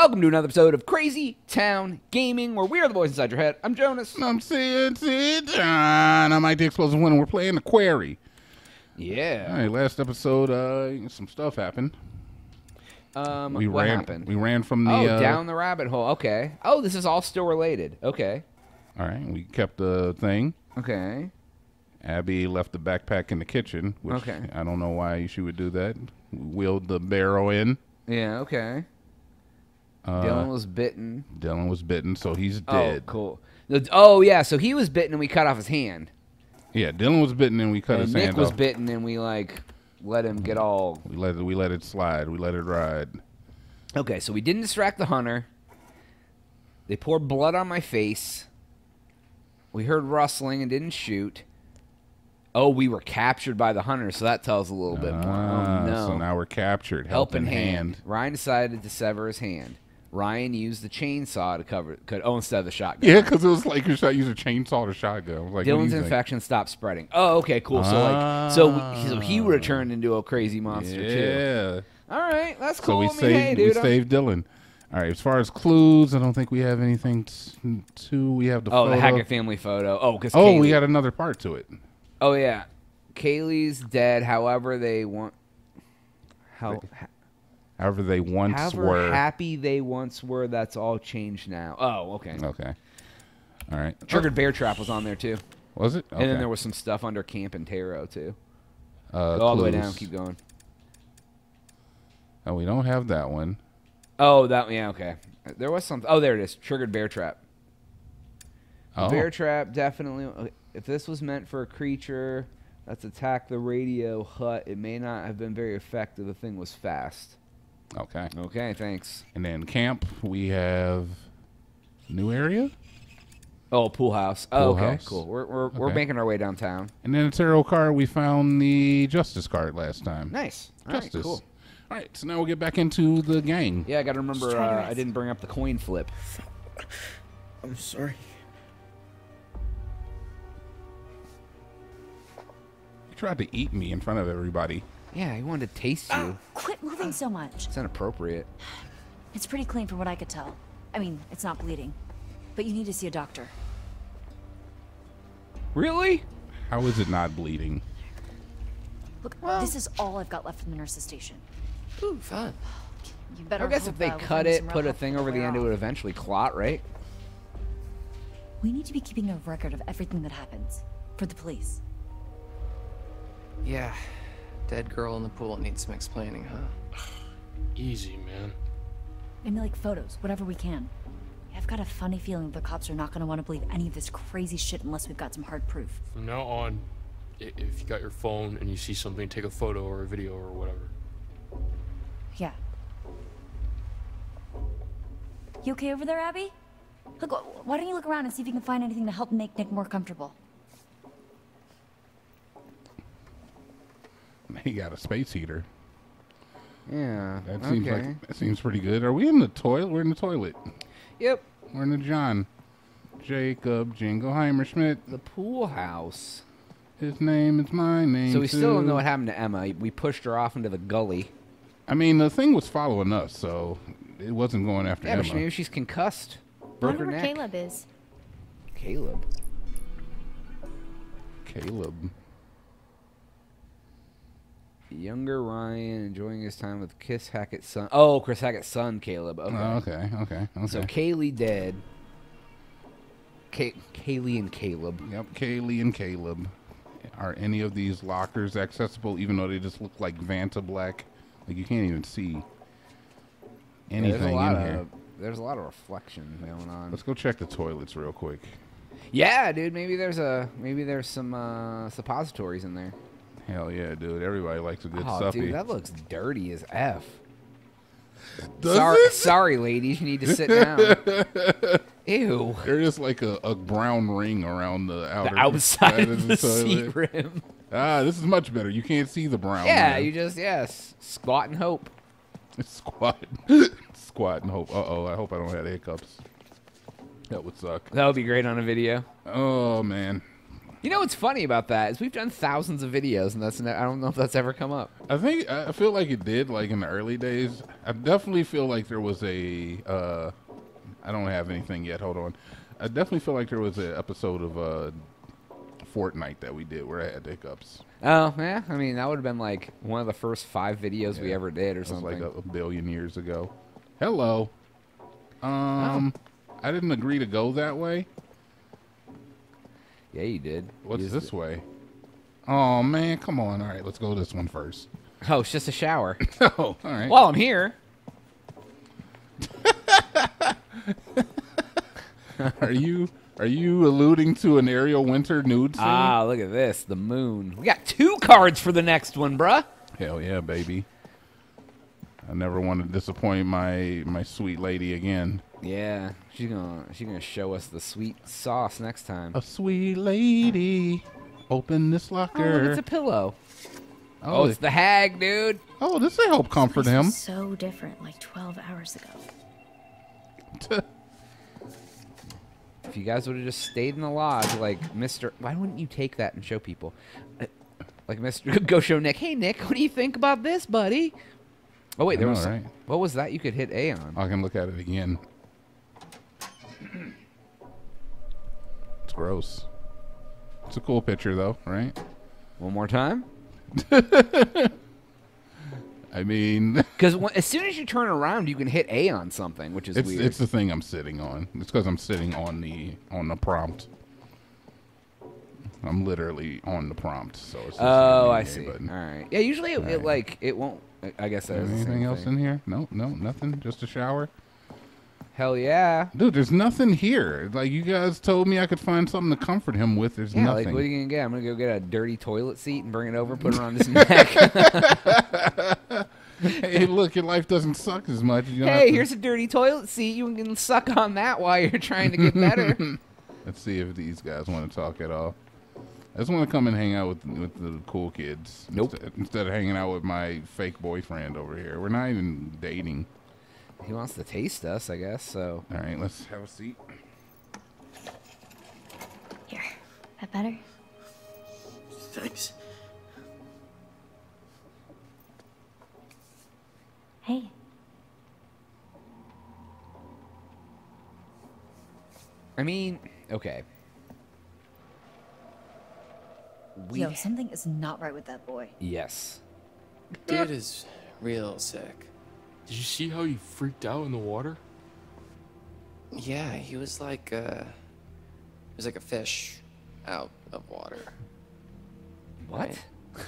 Welcome to another episode of Crazy Town Gaming, where we are the voice inside your head. I'm Jonaas. I'm CNC John. I'm Mike the Explosive One, and we're playing the Quarry. Yeah. All right, last episode, uh, some stuff happened. Um, We what ran. happened? We ran from the. oh, uh, down the rabbit hole. Okay. Oh, this is all still related. Okay. All right, we kept the thing. Okay. Abby left the backpack in the kitchen, which Okay. I don't know why she would do that. Wheeled the barrow in. Yeah. Okay. Uh, Dylan was bitten. Dylan was bitten, so he's Oh, dead. cool. Oh, yeah. So he was bitten, and we cut off his hand. Yeah, Dylan was bitten, and we cut and his Nick hand was off. bitten, and we like let him get all. We let it. We let it slide. We let it ride. Okay. So we didn't distract the hunter. They poured blood on my face. We heard rustling and didn't shoot. Oh, we were captured by the hunter, so that tells a little bit more. Ah, Oh no! So now we're captured. Help in Helping hand. Ryan decided to sever his hand. Ryan used the chainsaw to cover. Could oh instead of the shotgun. Yeah, because it was like you shot use a chainsaw or shotgun. I was like, Dylan's you think? infection stopped spreading. Oh, okay, cool. So like, so, so he would have turned into a crazy monster too. Yeah. All right, that's cool. So we I mean, saved hey, we dude, I'm- saved Dylan. All right. As far as clues, I don't think we have anything to. We have the Oh, photo. the Hackett family photo. Oh, because Oh, we got another part to it. Oh yeah, Kaylee's dead. However, they want. How However, they once however were. happy they once were. That's all changed now. Oh, okay. okay. All right. Triggered Bear Trap was on there too, Was it? Okay. and then there was some stuff under Camp and Tarot too. uh, Go all the way down. Keep going. Oh, we don't have that one. Oh, that yeah, okay. There was something. Oh, there it is. Triggered bear trap. Oh. Bear trap definitely. If this was meant for a creature that's attacked the radio hut, it may not have been very effective. The thing was fast. Okay. Okay, thanks. And then camp, we have new area, Oh, pool house. Oh, Pool okay, house. cool. We're we're, we're making our way downtown. and then a tarot card. We found the justice card last time. Nice. All right, Justice. cool. All right, so now we'll get back into the gang. Yeah, I got to remember. Uh, I didn't bring up the coin flip. I'm sorry. You tried to eat me in front of everybody. Yeah, he wanted to taste you. Ah, quit moving so much. It's inappropriate. It's pretty clean from what I could tell. I mean, it's not bleeding. But you need to see a doctor. Really? How is it not bleeding? Look, this is all I've got left from the nurse's station. Ooh, fun. You better I guess if they cut it, put a thing over the we're end, it would eventually clot, right? We need to be keeping a record of everything that happens. For the police. Yeah. Dead girl in the pool needs some explaining, huh? Easy, man. I mean, like photos, whatever we can. I've got a funny feeling the cops are not going to want to believe any of this crazy shit unless we've got some hard proof. From now on, if you got your phone and you see something, take a photo or a video or whatever. Yeah. You okay over there, Abby? Look, why don't you look around and see if you can find anything to help make Nick more comfortable? He got a space heater. Yeah. That seems okay. like that seems pretty good. Are we in the toilet? We're in the toilet. Yep. We're in the John. Jacob Jingleheimer Schmidt. The pool house. His name is my name. So we still don't know what happened to Emma. We pushed her off into the gully. I mean, the thing was following us, so it wasn't going after Yeah, Emma. but maybe she's concussed. Broke Wonder her where neck. Caleb is. Caleb. Caleb. Younger Ryan enjoying his time with Chris Hackett's son. Oh, Chris Hackett's son, Caleb. Okay. Oh, okay, okay, okay. So Kaylee dead. Kay- Kaylee and Caleb. yep, Kaylee and Caleb. Are any of these lockers accessible, even though they just look like Vanta Black? Like you can't even see anything there's a lot in of here. there's a lot of reflection going on. Let's go check the toilets real quick. Yeah, dude. Maybe there's a maybe there's some uh, suppositories in there. Hell yeah, dude! Everybody likes a good oh, suppy. dude, that looks dirty as f. Does sorry, it? sorry, ladies, you need to sit down. Ew. There is like a, a brown ring around the outer The outside of the toilet. seat rim. Ah, this is much better. You can't see the brown. Yeah, rim. you just yes, squat and hope. squat, squat, and hope. Uh oh, I hope I don't have hiccups. That would suck. That would be great on a video. Oh man, You know what's funny about that is we've done thousands of videos, and that's ne- I don't know if that's ever come up. I think I feel like it did, like in the early days. I definitely feel like there was a. Uh, I don't have anything yet. Hold on. I definitely feel like there was an episode of uh, Fortnite that we did where I had hiccups. Oh yeah, I mean that would have been like one of the first five videos we ever did, or something. like a, a billion years ago. Hello. Um, I didn't agree to go that way. Yeah, you did. What's this way? Oh man, come on. All right, let's go this one first. Oh, it's just a shower. oh, all right. While I'm here, Are you are you alluding to an Ariel Winter nude scene? ah, look at this, the moon. We got two cards for the next one, bruh. Hell yeah, baby. I never want to disappoint my my sweet lady again. Yeah, she's gonna she's gonna show us the sweet sauce next time. A sweet lady. Open this Oh, locker. look, it's a pillow. oh, Oh, it's the hag, dude. oh, this will help comfort This him. is so different, like 12 hours ago. If you guys would have just stayed in the lodge, like Mister, why wouldn't you take that and show people? Uh, Like Mister, go show Nick. Hey, Nick, what do you think about this, buddy? Oh wait, I there know, was some- right? what was that? You could hit A on. I can look at it again. It's gross. It's a cool picture though, right? One more time. I mean, Because as soon as you turn around, you can hit A on something, which is it's weird. it's the thing I'm sitting on. It's because I'm sitting on the on the prompt. I'm literally on the prompt, so it's just oh, I see. button. All right. Yeah, usually it, it like it won't. I- I guess that's the Anything else thing. in here? No, no, nothing. Just a shower. Hell yeah. Dude, there's nothing here. Like you guys told me I could find something to comfort him with. There's Yeah, nothing. like what are you gonna get? I'm gonna go get a dirty toilet seat and bring it over, put it on his neck. hey, look, your life doesn't suck as much. Hey, here's a dirty toilet seat. You can suck on that while you're trying to get better. Let's see if these guys want to talk at all. I just want to come and hang out with with the cool kids. Nope. Instead, instead of hanging out with my fake boyfriend over here. We're not even dating. he wants to taste us, I guess. So All right, let's have a seat. Here. That better? Thanks. Hey. I mean, okay. We Yo, something is not right with that boy. yes. Dude is real sick. Did you see how he freaked out in the water? Yeah, he was like uh he was like a fish out of water. What?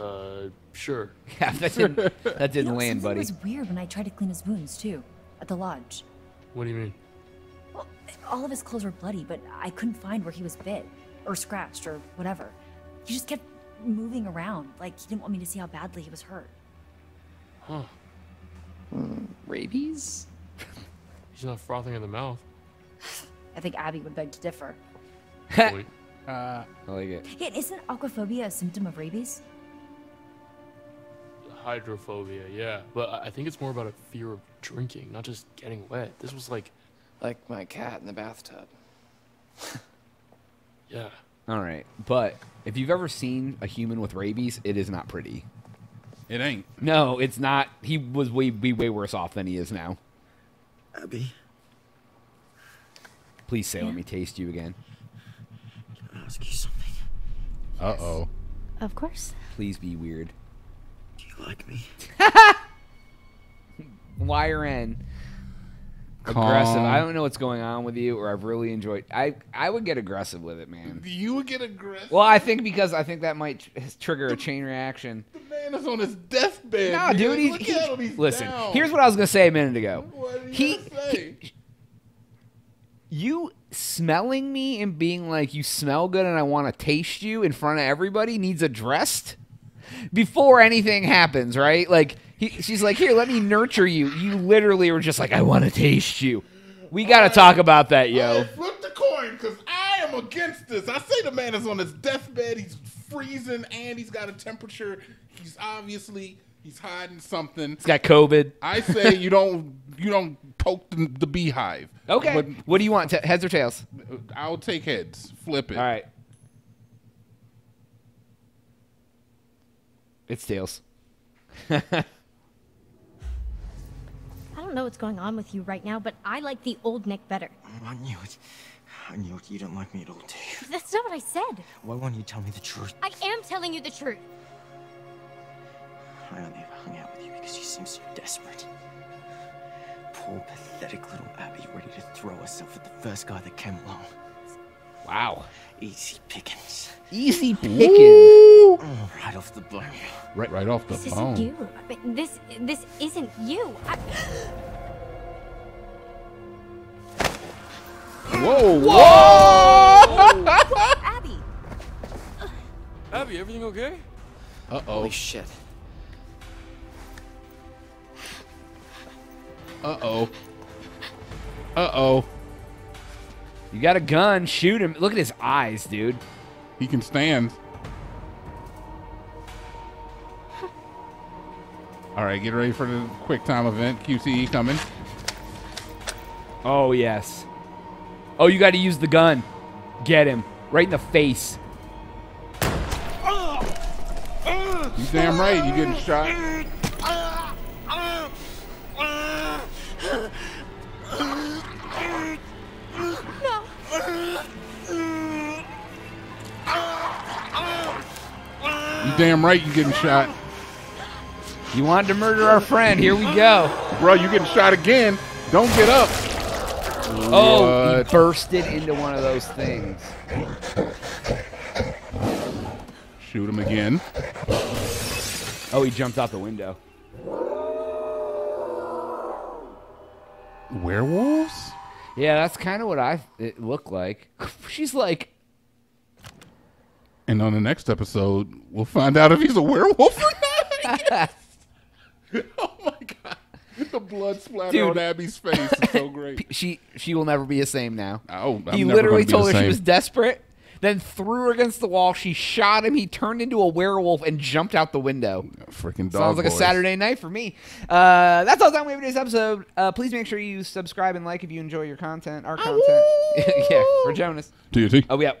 Uh, sure. Yeah, that didn't that didn't know, land, buddy. It was weird when I tried to clean his wounds too, at the lodge. What do you mean? Well, all of his clothes were bloody, but I couldn't find where he was bit, or scratched, or whatever. He just kept moving around, like he didn't want me to see how badly he was hurt. Huh. Hmm, rabies? He's not frothing in the mouth. I think Abby would beg to differ. Wait, uh, I like it. Hey, isn't aquaphobia a symptom of rabies? hydrophobia, yeah. But I I think it's more about a fear of drinking, not just getting wet. This was like, Like my cat in the bathtub. yeah. All right, but if you've ever seen a human with rabies, it is not pretty. It ain't. No, it's not. He was way be way worse off than he is now. Abby, Please say, "Let me taste you again." can I ask you something? Uh oh. Of course. Please be weird. Do you like me? YRN. Aggressive. I don't know what's going on with you, or I've really enjoyed. I I would get aggressive with it, man. You would get aggressive. Well, I think because I think that might tr- trigger a chain reaction. the man is on his deathbed. No, nigga. dude. He's, Look he- at him, he's listen. down. Here's what I was gonna say a minute ago. What are you he, say? he- you smelling me and being like you smell good and I want to taste you in front of everybody needs addressed before anything happens, right? Like he, she's like, "Here, let me nurture you." You literally were just like, "I want to taste you." We got to talk about that, yo. flip the coin because I am against this. I say the man is on his deathbed. He's freezing and he's got a temperature. He's obviously he's hiding something. He's got COVID. I say you don't you don't poke the, the beehive. Okay. But what do you want? T- heads or tails? I'll take heads. Flip it. All right. It's Tails. I don't know what's going on with you right now, but I like the old Nick better. Oh, I knew it. I knew it. You don't like me at all, do you? That's not what I said. Why won't you tell me the truth? I am telling you the truth. I only ever hung out with you because you seem so desperate. Poor, pathetic little Abby ready to throw herself at the first guy that came along. Wow. Easy pickings. Easy picking. Mm. Right, right off the This bone. isn't you. This this isn't you. I, Whoa, whoa! Abby. Abby, everything okay? Uh oh. Holy shit. Uh oh. Uh oh. You got a gun. Shoot him. Look at his eyes, dude. He can stand. All right, get ready for the quick time event. QTE coming. Oh, yes. Oh, you got to use the gun. Get him. Right in the face. You damn right. You getting shot. You damn right. You getting shot, You wanted to murder our friend. Here we go. bro. You getting shot again. Don't get up. Oh, he bursted into one of those things. Shoot him again. Oh, he jumped out the window. Werewolves? Yeah, that's kind of what I it looked like. She's like, And on the next episode, we'll find out if he's a werewolf or not. oh my god. The blood splatter Dude. on Abby's face is so great. she she will never be the same now. Oh, I'm he never literally told the her she was desperate, then threw her against the wall. She shot him. He turned into a werewolf and jumped out the window. Freaking dog Sounds like a. Saturday night for me. Uh, that's all the time we have for today's episode. Uh, please make sure you subscribe and like if you enjoy your content, our content. yeah, for Jonaas. TNT. Oh, yeah.